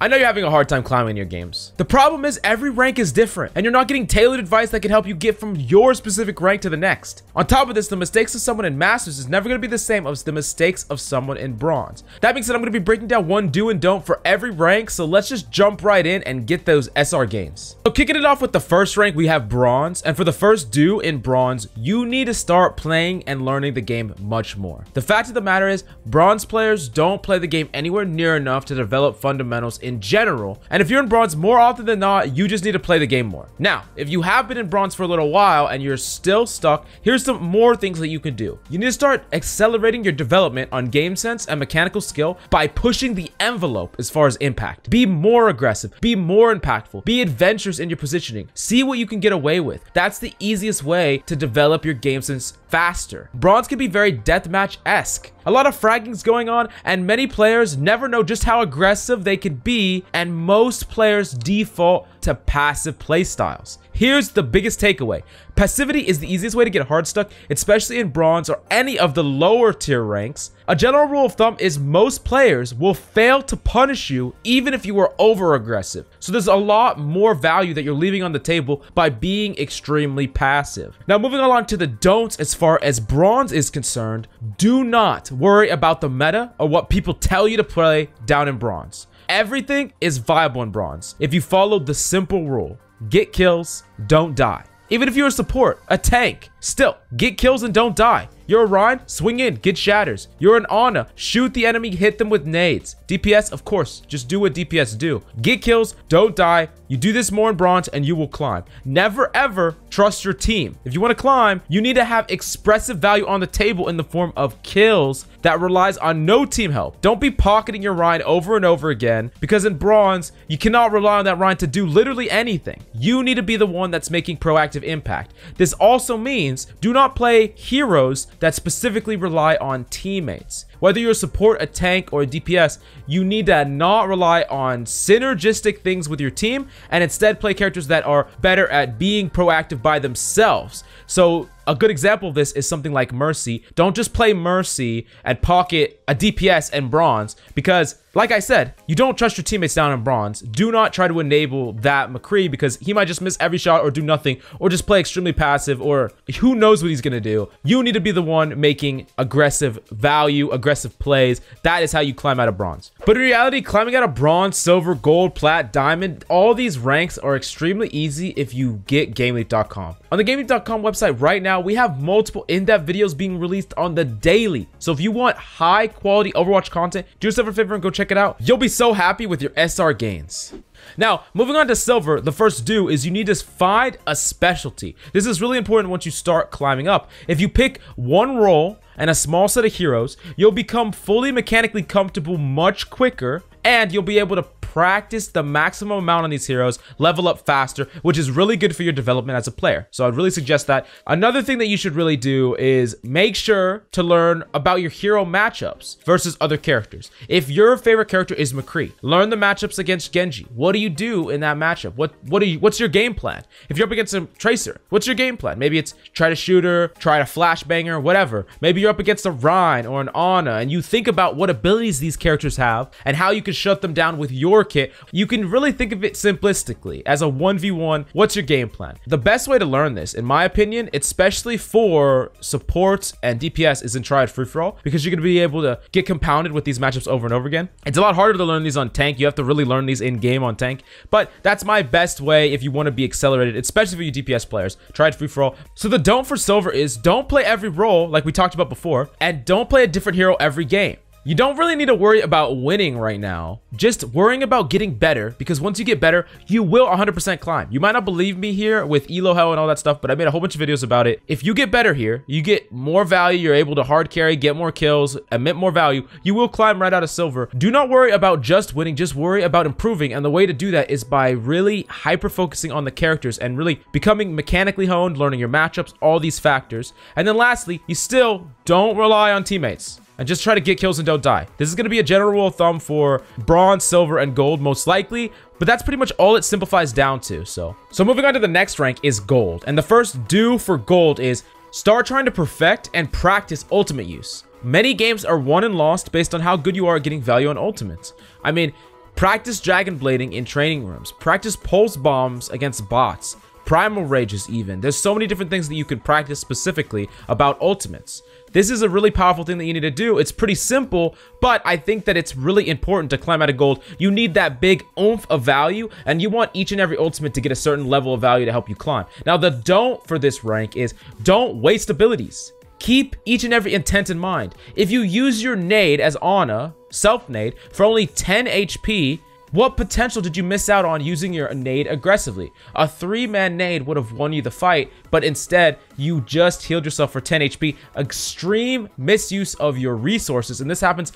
I know you're having a hard time climbing your games. The problem is every rank is different and you're not getting tailored advice that can help you get from your specific rank to the next. On top of this, the mistakes of someone in Masters is never going to be the same as the mistakes of someone in Bronze. That being said, I'm going to be breaking down one do and don't for every rank, so let's just jump right in and get those SR gains. So kicking it off with the first rank, we have Bronze, and for the first do in Bronze, you need to start playing and learning the game much more. The fact of the matter is, Bronze players don't play the game anywhere near enough to develop fundamentals in general, and if you're in Bronze, more often than not, you just need to play the game more. Now, if you have been in Bronze for a little while and you're still stuck, here's some more things that you can do. You need to start accelerating your development on game sense and mechanical skill by pushing the envelope as far as impact. Be more aggressive, be more impactful, be adventurous in your positioning, see what you can get away with. That's the easiest way to develop your game sense faster. Bronze can be very deathmatch-esque. A lot of fragging's going on, and many players never know just how aggressive they can be, and most players default to passive playstyles. Here's the biggest takeaway. Passivity is the easiest way to get hard stuck, especially in bronze or any of the lower tier ranks. A general rule of thumb is most players will fail to punish you even if you are over aggressive. So there's a lot more value that you're leaving on the table by being extremely passive. Now moving along to the don'ts as far as bronze is concerned, do not worry about the meta or what people tell you to play down in bronze. Everything is viable in bronze if you follow the simple rule. Get kills, don't die. Even if you're a support, a tank, still, get kills and don't die. You're a Rein, swing in, get shatters. You're an Ana, shoot the enemy, hit them with nades. DPS, of course, just do what DPS do. Get kills, don't die. You do this more in bronze and you will climb. Never ever trust your team. If you want to climb, you need to have expressive value on the table in the form of kills that relies on no team help. Don't be pocketing your Rein over and over again because in bronze, you cannot rely on that Rein to do literally anything. You need to be the one that's making proactive impact. This also means do not play heroes that specifically rely on teammates. Whether you're support, a tank, or a DPS, you need to not rely on synergistic things with your team and instead play characters that are better at being proactive by themselves. So a good example of this is something like Mercy. Don't just play Mercy and pocket a DPS and bronze because, like I said, you don't trust your teammates down in bronze. Do not try to enable that McCree because he might just miss every shot or do nothing or just play extremely passive or who knows what he's going to do. You need to be the one making aggressive value, aggressive plays. That is how you climb out of bronze. But in reality, climbing out of bronze, silver, gold, plat, diamond, all these ranks are extremely easy if you get GameLeap.com. On the GameLeap.com website right now, we have multiple in-depth videos being released on the daily. So if you want high quality Overwatch content, do yourself a favor and go check it out. You'll be so happy with your SR gains. Now, moving on to silver, the first do is you need to find a specialty. This is really important once you start climbing up. If you pick one role and a small set of heroes, you'll become fully mechanically comfortable much quicker and you'll be able to practice the maximum amount on these heroes, level up faster, which is really good for your development as a player. So I'd really suggest that. Another thing that you should really do is make sure to learn about your hero matchups versus other characters. If your favorite character is McCree, learn the matchups against Genji. What do you do in that matchup? What what do you what's your game plan? If you're up against a Tracer, what's your game plan? Maybe it's try to shoot her, try to flashbang her, whatever. Maybe you're up against a Rein or an Ana and you think about what abilities these characters have and how you can shut them down with your kit, you can really think of it simplistically as a 1v1. What's your game plan? The best way to learn this, in my opinion, especially for supports and DPS, is in Triad Free For All because you're going to be able to get compounded with these matchups over and over again. It's a lot harder to learn these on tank. You have to really learn these in game on tank, but that's my best way if you want to be accelerated, especially for you DPS players. Triad Free For All. So the don't for silver is don't play every role like we talked about before, and don't play a different hero every game. You don't really need to worry about winning right now. Just worrying about getting better because once you get better, you will 100% climb. You might not believe me here with elo hell and all that stuff, but I made a whole bunch of videos about it. If you get better here, you get more value, you're able to hard carry, get more kills, emit more value, you will climb right out of silver. Do not worry about just winning, just worry about improving. And the way to do that is by really hyper focusing on the characters and really becoming mechanically honed, learning your matchups, all these factors. And then lastly, you still don't rely on teammates and just try to get kills and don't die. This is going to be a general rule of thumb for bronze, silver, and gold most likely, but that's pretty much all it simplifies down to, so. So moving on to the next rank is gold, and the first do for gold is start trying to perfect and practice ultimate use. Many games are won and lost based on how good you are at getting value on ultimates. I mean, Practice Dragon Blading in training rooms. Practice Pulse Bombs against bots. Primal Rages even. There's so many different things that you can practice specifically about ultimates. This is a really powerful thing that you need to do. It's pretty simple, but I think that it's really important to climb out of gold. You need that big oomph of value, and you want each and every ultimate to get a certain level of value to help you climb. Now, the don't for this rank is don't waste abilities. Keep each and every intent in mind. If you use your nade as Ana, self-nade, for only 10 HP, what potential did you miss out on using your nade aggressively? A three-man nade would have won you the fight, but instead, you just healed yourself for 10 HP. Extreme misuse of your resources, and this happens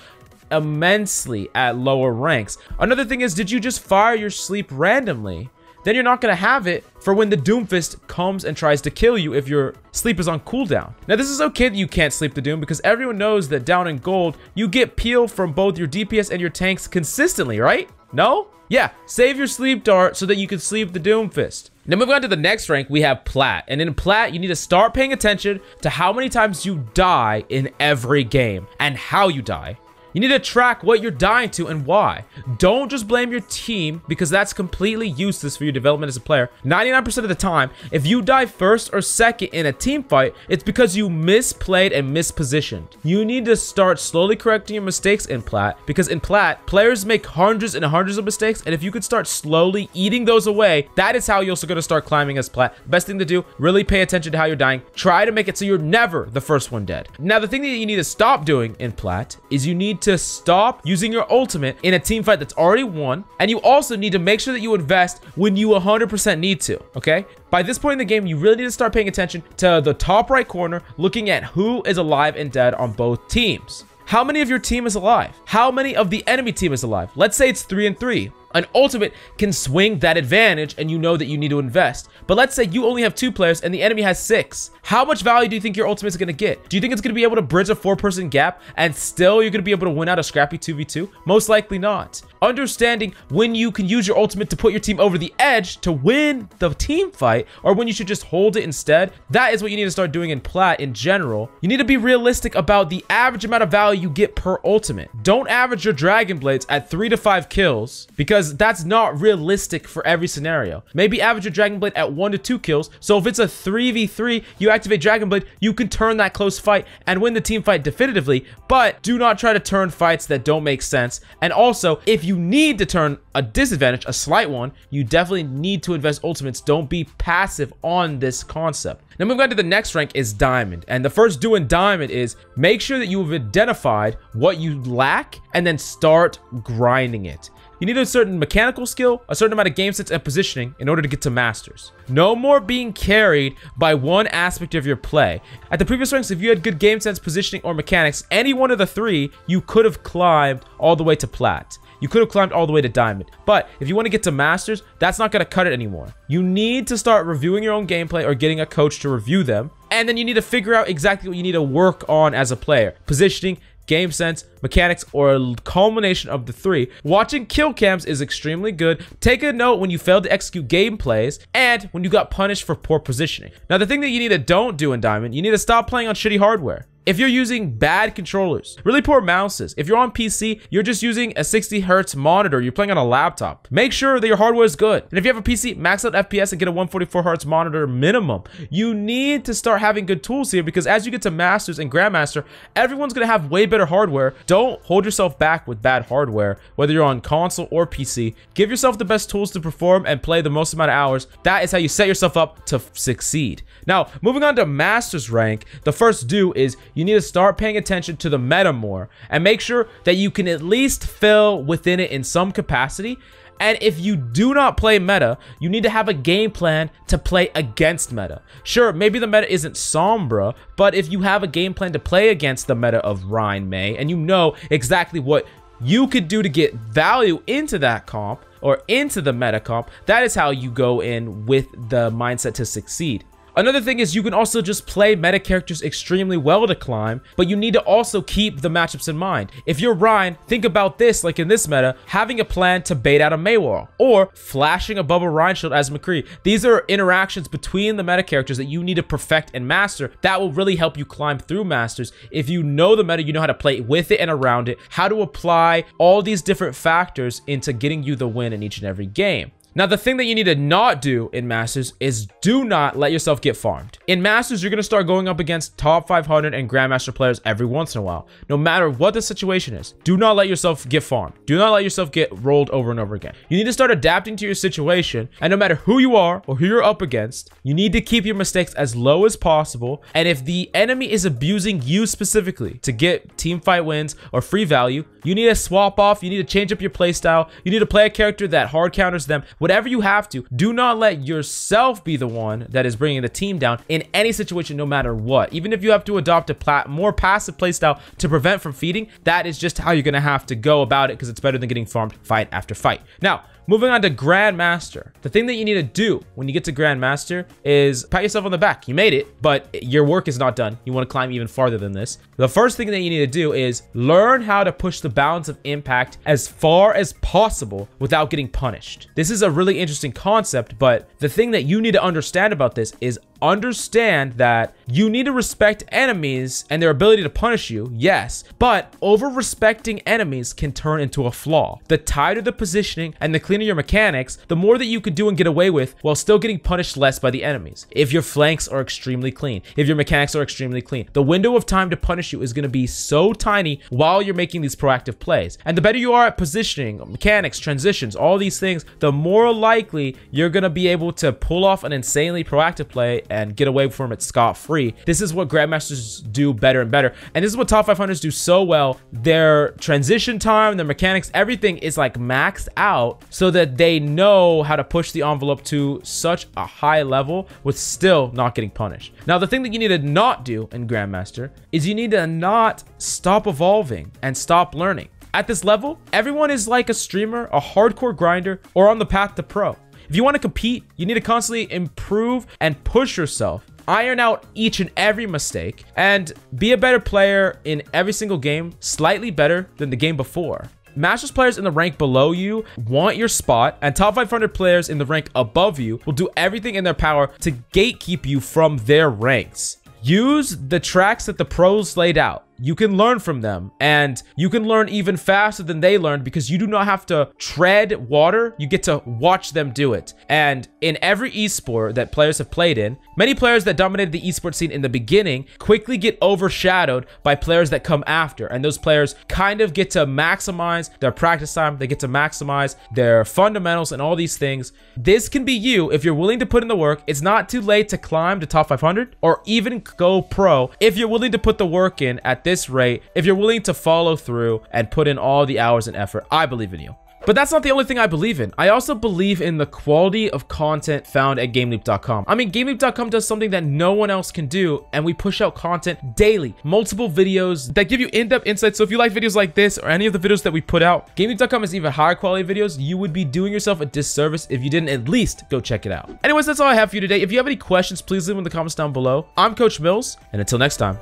immensely at lower ranks. Another thing is, did you just fire your sleep randomly? Then you're not going to have it for when the Doomfist comes and tries to kill you if your sleep is on cooldown. Now, this is okay that you can't sleep the Doom because everyone knows that down in gold, you get peel from both your DPS and your tanks consistently, right? No? Yeah, save your sleep dart so that you can sleep the Doomfist. Now moving on to the next rank, we have Plat. And in Plat, you need to start paying attention to how many times you die in every game and how you die. You need to track what you're dying to and why. Don't just blame your team because that's completely useless for your development as a player. 99% of the time, if you die first or second in a team fight, it's because you misplayed and mispositioned. You need to start slowly correcting your mistakes in Plat because in Plat, players make hundreds and hundreds of mistakes and if you could start slowly eating those away, that is how you're also going to start climbing as Plat. Best thing to do, really pay attention to how you're dying. Try to make it so you're never the first one dead. Now, the thing that you need to stop doing in Plat is you need to stop using your ultimate in a team fight that's already won. And you also need to make sure that you invest when you 100% need to, okay? By this point in the game, you really need to start paying attention to the top right corner, looking at who is alive and dead on both teams. How many of your team is alive? How many of the enemy team is alive? Let's say it's three and three. An ultimate can swing that advantage and you know that you need to invest. But let's say you only have two players and the enemy has six. How much value do you think your ultimate is going to get? Do you think it's going to be able to bridge a four-person gap and still you're going to be able to win out a scrappy 2v2? Most likely not. Understanding when you can use your ultimate to put your team over the edge to win the team fight or when you should just hold it instead, that is what you need to start doing in Plat in general. You need to be realistic about the average amount of value you get per ultimate. Don't average your Dragon Blades at three to five kills because because that's not realistic for every scenario. Maybe average your Dragon Blade at 1 to 2 kills, so if it's a 3v3, you activate Dragon Blade, you can turn that close fight and win the team fight definitively, but do not try to turn fights that don't make sense. And also, if you need to turn a disadvantage, a slight one, you definitely need to invest ultimates. Don't be passive on this concept. Now moving on to the next rank is Diamond. And the first do in Diamond is make sure that you have identified what you lack and then start grinding it. You need a certain mechanical skill, a certain amount of game sense and positioning in order to get to Masters. No more being carried by one aspect of your play. At the previous ranks, if you had good game sense, positioning, or mechanics, any one of the three, you could have climbed all the way to Plat. You could have climbed all the way to Diamond. But if you want to get to Masters, that's not going to cut it anymore. You need to start reviewing your own gameplay or getting a coach to review them. And then you need to figure out exactly what you need to work on as a player. Positioning, game sense, mechanics, or a culmination of the three. Watching kill cams is extremely good. Take a note when you failed to execute game plays and when you got punished for poor positioning. Now, the thing that you need to don't do in Diamond, you need to stop playing on shitty hardware. If you're using bad controllers, really poor mouses, if you're on PC, you're just using a 60 hertz monitor, you're playing on a laptop, make sure that your hardware is good. And if you have a PC, max out FPS and get a 144 hertz monitor minimum. You need to start having good tools here because as you get to Masters and Grandmaster, everyone's gonna have way better hardware. Don't hold yourself back with bad hardware, whether you're on console or PC. Give yourself the best tools to perform and play the most amount of hours. That is how you set yourself up to succeed. Now, moving on to Masters rank, the first do is you need to start paying attention to the meta more and make sure that you can at least fill within it in some capacity. And if you do not play meta, you need to have a game plan to play against meta. Sure, maybe the meta isn't Sombra, but if you have a game plan to play against the meta of Rein Mei and you know exactly what you could do to get value into that comp or into the meta comp, that is how you go in with the mindset to succeed. Another thing is you can also just play meta characters extremely well to climb, but you need to also keep the matchups in mind. If you're Rein, think about this like in this meta, having a plan to bait out a Mei wall, or flashing a Bubble Rein Shield as McCree. These are interactions between the meta characters that you need to perfect and master that will really help you climb through Masters. If you know the meta, you know how to play with it and around it, how to apply all these different factors into getting you the win in each and every game. Now, the thing that you need to not do in Masters is do not let yourself get farmed. In Masters, you're going to start going up against top 500 and Grandmaster players every once in a while. No matter what the situation is, do not let yourself get farmed. Do not let yourself get rolled over and over again. You need to start adapting to your situation, and no matter who you are or who you're up against, you need to keep your mistakes as low as possible. And if the enemy is abusing you specifically to get team fight wins or free value, you need to swap off. You need to change up your playstyle. You need to play a character that hard counters them whatever you have to. Do not let yourself be the one that is bringing the team down in any situation, no matter what. Even if you have to adopt a more passive playstyle to prevent from feeding, that is just how you're going to have to go about it because it's better than getting farmed fight after fight. Now, Moving on to Grandmaster. The thing that you need to do when you get to Grandmaster is pat yourself on the back. You made it, but your work is not done. You want to climb even farther than this. The first thing that you need to do is learn how to push the balance of impact as far as possible without getting punished. This is a really interesting concept, but the thing that you need to understand about this is understand that you need to respect enemies and their ability to punish you, yes, but over respecting enemies can turn into a flaw. The tighter the positioning and the cleaner your mechanics, the more that you could do and get away with while still getting punished less by the enemies. If your flanks are extremely clean, if your mechanics are extremely clean, the window of time to punish you is going to be so tiny while you're making these proactive plays. And the better you are at positioning, mechanics, transitions, all these things, the more likely you're going to be able to pull off an insanely proactive play and get away from it scot-free. This is what Grandmasters do better and better. And this is what top 500s do so well. Their transition time, their mechanics, everything is like maxed out so that they know how to push the envelope to such a high level with still not getting punished. Now, the thing that you need to not do in Grandmaster is you need to not stop evolving and stop learning. At this level, everyone is like a streamer, a hardcore grinder, or on the path to pro. If you want to compete, you need to constantly improve and push yourself. Iron out each and every mistake and be a better player in every single game, slightly better than the game before. Masters players in the rank below you want your spot, and top 500 players in the rank above you will do everything in their power to gatekeep you from their ranks. Use the tracks that the pros laid out you can learn from them and you can learn even faster than they learned because you do not have to tread water. You get to watch them do it. And in every esport that players have played in many players that dominated the esport scene in the beginning quickly get overshadowed by players that come after. And those players kind of get to maximize their practice time. They get to maximize their fundamentals and all these things. This can be you if you're willing to put in the work. It's not too late to climb to top 500 or even go pro if you're willing to put the work in at this rate, if you're willing to follow through and put in all the hours and effort, I believe in you. But that's not the only thing I believe in. I also believe in the quality of content found at GameLeap.com. I mean, GameLeap.com does something that no one else can do, and we push out content daily, multiple videos that give you in-depth insights. So if you like videos like this or any of the videos that we put out, GameLeap.com is even higher quality videos. You would be doing yourself a disservice if you didn't at least go check it out. Anyways, that's all I have for you today. If you have any questions, please leave them in the comments down below. I'm Coach Mills, and until next time.